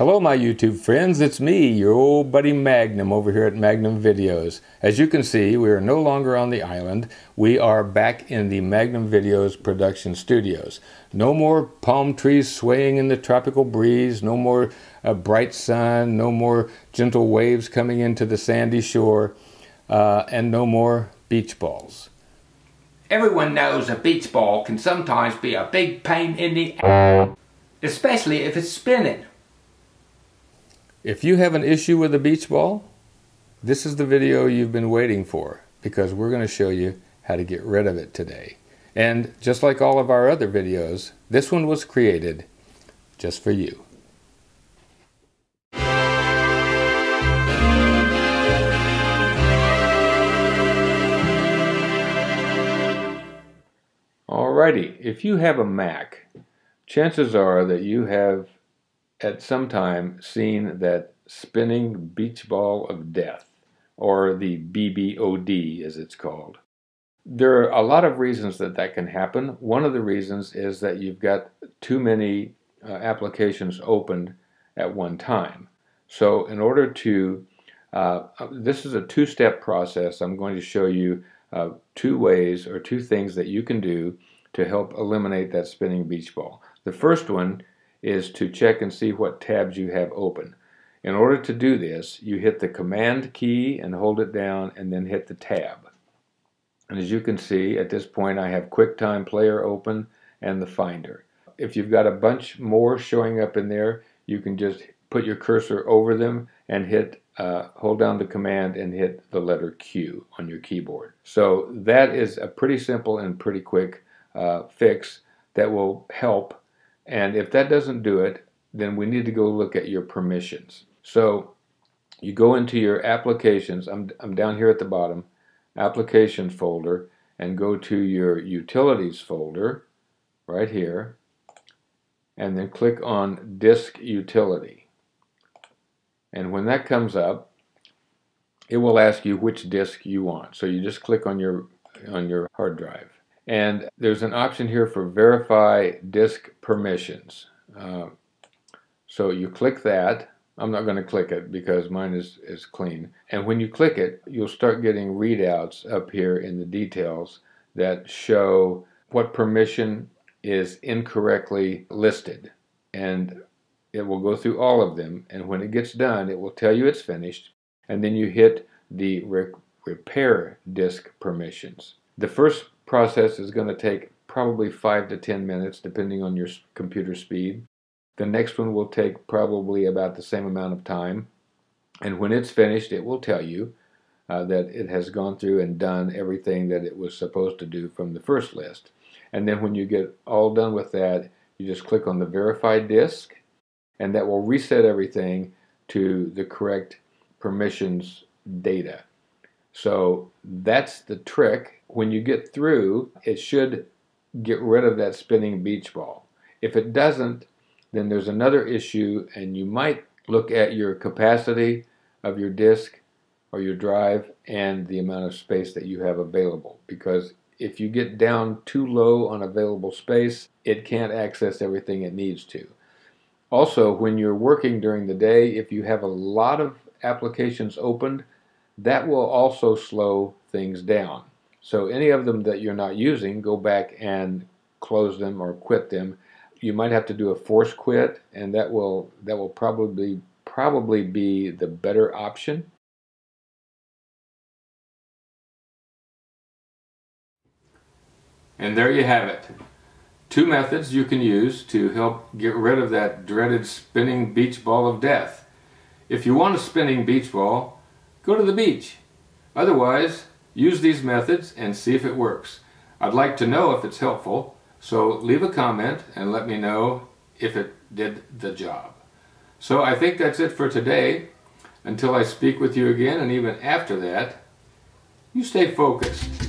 Hello my YouTube friends, it's me, your old buddy Magnum over here at Magnum Videos. As you can see, we are no longer on the island. We are back in the Magnum Videos production studios. No more palm trees swaying in the tropical breeze, no more uh, bright sun, no more gentle waves coming into the sandy shore, uh, and no more beach balls. Everyone knows a beach ball can sometimes be a big pain in the ass, especially if it's spinning. If you have an issue with a beach ball, this is the video you've been waiting for because we're going to show you how to get rid of it today. And just like all of our other videos, this one was created just for you. Alrighty, if you have a Mac, chances are that you have at some time seen that spinning beach ball of death, or the BBOD as it's called. There are a lot of reasons that that can happen. One of the reasons is that you've got too many uh, applications opened at one time. So in order to, uh, this is a two-step process. I'm going to show you uh, two ways or two things that you can do to help eliminate that spinning beach ball. The first one is to check and see what tabs you have open. In order to do this, you hit the Command key and hold it down and then hit the tab. And as you can see, at this point I have QuickTime Player open and the Finder. If you've got a bunch more showing up in there, you can just put your cursor over them and hit uh, hold down the command and hit the letter Q on your keyboard. So that is a pretty simple and pretty quick uh, fix that will help and if that doesn't do it, then we need to go look at your permissions. So you go into your applications, I'm, I'm down here at the bottom, applications folder, and go to your utilities folder right here, and then click on disk utility. And when that comes up, it will ask you which disk you want. So you just click on your on your hard drive. And there's an option here for verify disk permissions. Uh, so you click that. I'm not going to click it because mine is, is clean. And when you click it, you'll start getting readouts up here in the details that show what permission is incorrectly listed. And it will go through all of them. And when it gets done, it will tell you it's finished. And then you hit the re repair disk permissions. The first process is going to take probably 5 to 10 minutes depending on your computer speed. The next one will take probably about the same amount of time. And when it's finished, it will tell you uh, that it has gone through and done everything that it was supposed to do from the first list. And then when you get all done with that, you just click on the verified disk, and that will reset everything to the correct permissions data. So that's the trick. When you get through, it should get rid of that spinning beach ball. If it doesn't, then there's another issue and you might look at your capacity of your disk or your drive and the amount of space that you have available because if you get down too low on available space, it can't access everything it needs to. Also, when you're working during the day, if you have a lot of applications opened, that will also slow things down. So any of them that you're not using, go back and close them or quit them. You might have to do a force quit, and that will that will probably probably be the better option. And there you have it. Two methods you can use to help get rid of that dreaded spinning beach ball of death. If you want a spinning beach ball, go to the beach. Otherwise, use these methods and see if it works. I'd like to know if it's helpful, so leave a comment and let me know if it did the job. So I think that's it for today. Until I speak with you again, and even after that, you stay focused.